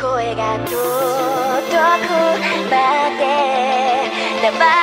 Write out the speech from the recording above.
声が届くまで